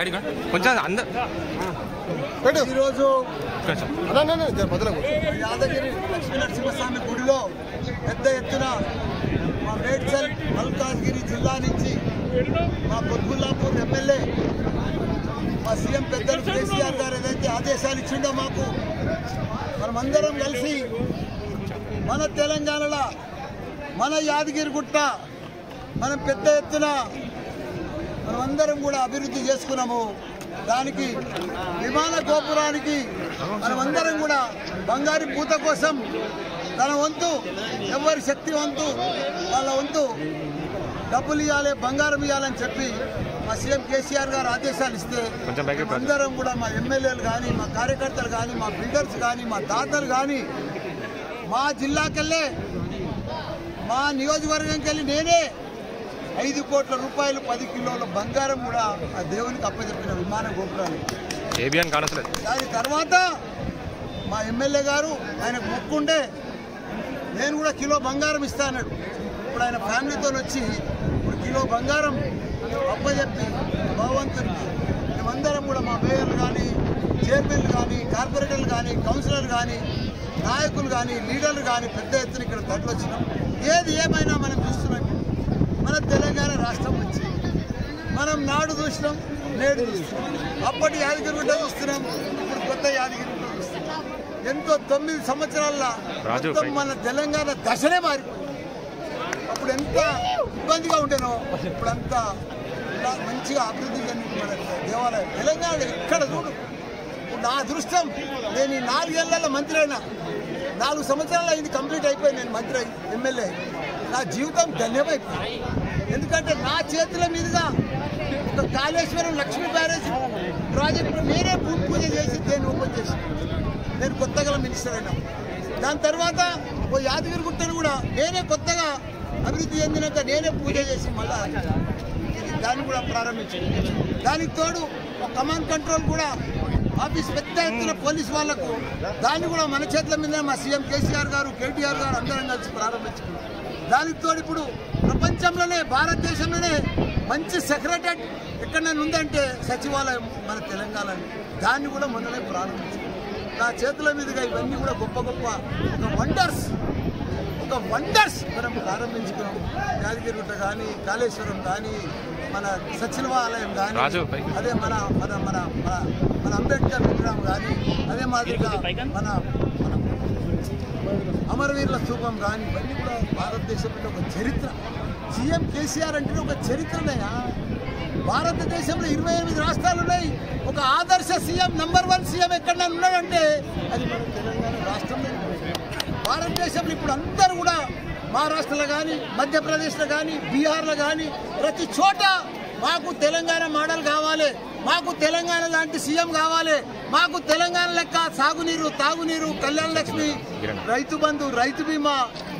Side కొంచెం అందరు ఈరోజు యాదగిరి లక్ష్మీ నరసింహస్వామి గుడిలో పెద్ద ఎత్తున మా మేడ్చల్ మల్కాజ్గిరి జిల్లా నుంచి మా పొద్దుల్లాపూర్ ఎమ్మెల్యే మా సీఎం పెద్దలు కేసీఆర్ గారు ఏదైతే ఆదేశాలు ఇచ్చిండో మాకు మనమందరం కలిసి మన తెలంగాణలో మన యాదగిరి గుట్ట మనం పెద్ద ఎత్తున మనమందరం కూడా అభివృద్ధి చేసుకున్నాము దానికి విమాన గోపురానికి మనమందరం కూడా బంగారు పూత కోసం తన వంతు ఎవరి శక్తి వంతు వాళ్ళ వంతు డబ్బులు ఇవ్వాలి బంగారం ఇవ్వాలని చెప్పి మా సీఎం కేసీఆర్ గారు ఆదేశాలు ఇస్తే. అందరం కూడా మా ఎమ్మెల్యేలు కానీ మా కార్యకర్తలు కానీ మా బిల్డర్స్ కానీ మా దాతలు కానీ మా జిల్లాకెళ్ళే మా నియోజకవర్గంకి వెళ్ళి నేనే ఐదు కోట్ల రూపాయలు పది కిలోల బంగారం కూడా ఆ దేవునికి అప్పచెప్పిన విమాన గోపురాలు. దాని తర్వాత మా ఎమ్మెల్యే గారు ఆయనకు మొక్కుండే నేను కూడా కిలో బంగారం ఇస్తా అన్నాడు. ఇప్పుడు ఆయన ఫ్యామిలీతో వచ్చి ఇప్పుడు కిలో బంగారం అప్పచెప్పి భగవంతునికి మేమందరం కూడా మా మేయర్లు కానీ చైర్మన్లు కానీ కార్పొరేటర్లు కానీ కౌన్సిలర్లు కానీ నాయకులు కానీ లీడర్లు కానీ పెద్ద ఎత్తున ఇక్కడ తరలి వచ్చినాం. ఏది ఏమైనా మనం చూస్తున్నాం మన తెలంగాణ రాష్ట్రం వచ్చి మనం నాడు చూసినాం నేడు చూస్తున్నాం అప్పటి యాదగిరిగుట్ట చూస్తున్నాం ఇప్పుడు కొత్త యాదగిరిగుట్ట చూస్తున్నాం. ఎంతో తొమ్మిది సంవత్సరాల రాజు, మొత్తం పైకి. మన తెలంగాణ దశనే మారిపోయింది. అప్పుడు ఎంత ఇబ్బందిగా ఉండేనో ఇప్పుడు అంత ఇలా మంచిగా అభివృద్ధి చెందింది మన దేవాలయం. తెలంగాణ ఎక్కడ చూడు. ఇప్పుడు నా అదృష్టం నేను ఈ నాలుగేళ్ళలో మంత్రి అయినా. నాలుగు సంవత్సరాలు అయింది కంప్లీట్ అయిపోయి నేను మంత్రి ఎమ్మెల్యే. నా జీవితం ధన్యమైపోయింది. ఎందుకంటే నా చేతుల మీదుగా ఒక కాళేశ్వరం లక్ష్మీ బ్యారేజ్ ప్రాజెక్టు నేనే భూమి పూజ చేసి దేన్ని ఓపెన్ చేసి నేను కొత్తగా మినిస్టర్ అయినా. దాని తర్వాత ఓ యాదగిరి గుట్టను కూడా నేనే కొత్తగా అభివృద్ధి చెందినాక నేనే పూజ చేసి మళ్ళా ఇది దాన్ని కూడా ప్రారంభించాను. దానికి తోడు ఒక కమాండ్ కంట్రోల్ కూడా ఆఫీస్ పెద్ద ఎత్తున పోలీస్ వాళ్ళకు దాన్ని కూడా మన చేతుల మీద మా సీఎం కేసీఆర్ గారు కేటీఆర్ గారు అందరం కలిసి ప్రారంభించుకున్నారు దానికి తోడు ఇప్పుడు ప్రపంచంలోనే భారతదేశంలోనే మంచి సెక్రటరీ ఎక్కడైనా ఉందంటే సచివాలయం మన తెలంగాణలో. దాన్ని కూడా మొన్ననే ప్రారంభించాం నా చేతుల మీదుగా ఇవన్నీ కూడా గొప్ప గొప్ప ఒక వండర్స్ ఒక వండర్స్ మనం ప్రారంభించుకున్నాం. యాదగిరిగుట్ట కానీ కాళేశ్వరం కానీ మన సచివాలయం కానీ. అదే మన మన మన మన అంబేద్కర్ విగ్రహం కానీ అదే మాదిరిగా మన అమరవీరుల స్థూపం కానీ ఇవన్నీ కూడా భారతదేశంలో ఒక చరిత్ర. సీఎం కేసీఆర్ అంటే ఒక చరిత్రనయా భారతదేశంలో ఇరవై ఎనిమిది రాష్ట్రాలు ఉన్నాయి. ఒక ఆదర్శ సీఎం నంబర్ వన్ సీఎం ఎక్కడన్నా ఉన్నాడంటే అది మన తెలంగాణ రాష్ట్రంలో భారతదేశంలో ఇప్పుడు అందరూ కూడా మహారాష్ట్రలో కానీ మధ్యప్రదేశ్లో కానీ బీహార్లో కానీ ప్రతి చోట మాకు తెలంగాణ మోడల్ కావాలి. మాకు తెలంగాణ లాంటి సీఎం కావాలి. మాకు తెలంగాణ లెక్క సాగునీరు తాగునీరు కళ్యాణ లక్ష్మి రైతు బంధు రైతు బీమా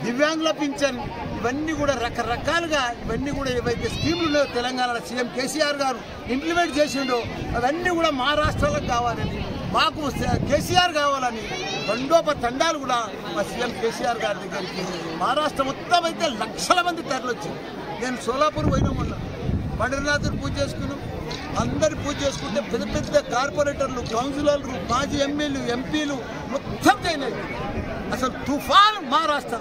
దివ్యాంగుల పింఛన్ ఇవన్నీ కూడా రకరకాలుగా ఇవన్నీ కూడా ఏవైతే స్కీములు ఉన్నాయో తెలంగాణలో సీఎం కేసీఆర్ గారు ఇంప్లిమెంట్ చేసిండో అవన్నీ కూడా మా రాష్ట్రాలకు కావాలని మాకు కేసీఆర్ కావాలని తండోప తండాలు కూడా మా సీఎం కేసీఆర్ గారి దగ్గరికి మహారాష్ట్ర మొత్తం అయితే లక్షల మంది తరలొచ్చింది నేను సోలాపూర్ పోయినా మొన్న. పండరనాథుని పూజ చేసుకున్నాం. అందరు పూజ చేసుకుంటే పెద్ద పెద్ద కార్పొరేటర్లు కౌన్సిలర్లు మాజీ ఎమ్మెల్యేలు ఎంపీలు మొత్తం చేయలేదు అసలు తుఫాన్ మహారాష్ట్ర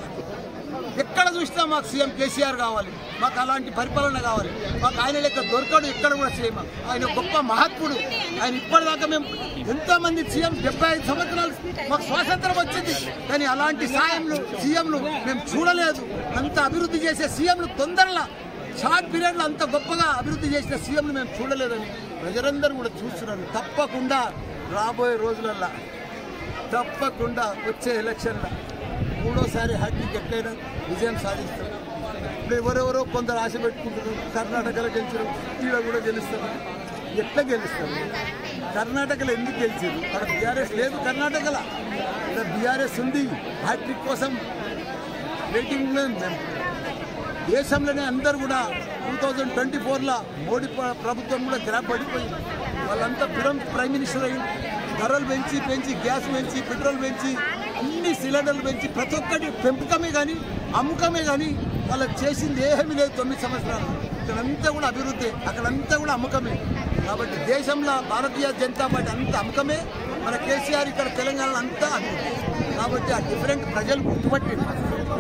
ఎక్కడ చూసినా మాకు సీఎం కేసీఆర్ కావాలి మాకు అలాంటి పరిపాలన కావాలి మాకు ఆయన లెక్క దొరకడు ఎక్కడ కూడా సీఎం ఆయన గొప్ప మహాత్ముడు. ఆయన ఇప్పటిదాకా మేము ఎంతమంది సీఎం డెబ్బై ఐదు సంవత్సరాలు మాకు స్వాతంత్రం వచ్చింది. కానీ అలాంటి సాయంలు సీఎంలు మేము చూడలేదు. అంత అభివృద్ధి చేసే సీఎంలు తొందరలా షార్ట్ పీరియడ్లో అంత గొప్పగా అభివృద్ధి చేసిన సీఎంలు మేము చూడలేదని ప్రజలందరూ కూడా చూస్తున్నారు. తప్పకుండా రాబోయే రోజులల్లా తప్పకుండా వచ్చే ఎలక్షన్లో మూడోసారి హ్యాపీ ఎట్లయినా విజయం సాధిస్తారు. ఇప్పుడు ఎవరెవరో కొందరు ఆశ పెట్టుకుంటారు కర్ణాటకలో గెలిచారు ఈడ కూడా గెలుస్తారు. ఎట్లా గెలుస్తారు? కర్ణాటకలో ఎందుకు గెలిచారు? అక్కడ బీఆర్ఎస్ లేదు కర్ణాటకలో. ఇక్కడ బీఆర్ఎస్ ఉంది హ్యాట్రిక్ కోసం వెయిటింగ్లో మేము. దేశంలోనే అందరూ కూడా టూ థౌజండ్ ట్వంటీ ఫోర్లో మోడీ ప్రభుత్వం కూడా గ్రాప్ పడిపోయింది. వాళ్ళంతా ప్రైమ్ ప్రైమ్ మినిస్టర్ అయ్యి ధరలు పెంచి పెంచి గ్యాస్ పెంచి పెట్రోల్ పెంచి అన్ని సిలిండర్లు పెంచి ప్రతి ఒక్కటి పెంపకమే కానీ అమ్మకమే కానీ వాళ్ళకి చేసింది ఏమీ లేదు తొమ్మిది సంవత్సరాలు. ఇక్కడంతా కూడా అభివృద్ధి అక్కడంతా కూడా అమ్మకమే. కాబట్టి దేశంలో భారతీయ జనతా పార్టీ అంత అమ్మకమే మన కేసీఆర్ ఇక్కడ తెలంగాణ అంతా కాబట్టి ఆ డిఫరెంట్ ప్రజలు గుర్తుపట్టి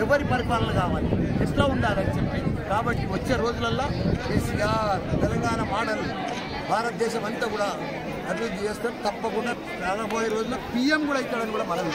ఎవరి పరిపాలన కావాలి? ఎట్లా ఉండాలని చెప్పి. కాబట్టి వచ్చే రోజులల్లో కేసీఆర్ తెలంగాణ మోడల్ భారతదేశం అంతా కూడా అభివృద్ధి చేస్తాం తప్పకుండా రాబోయే రోజున పిఎం కూడా ఇక్కడ కూడా మనం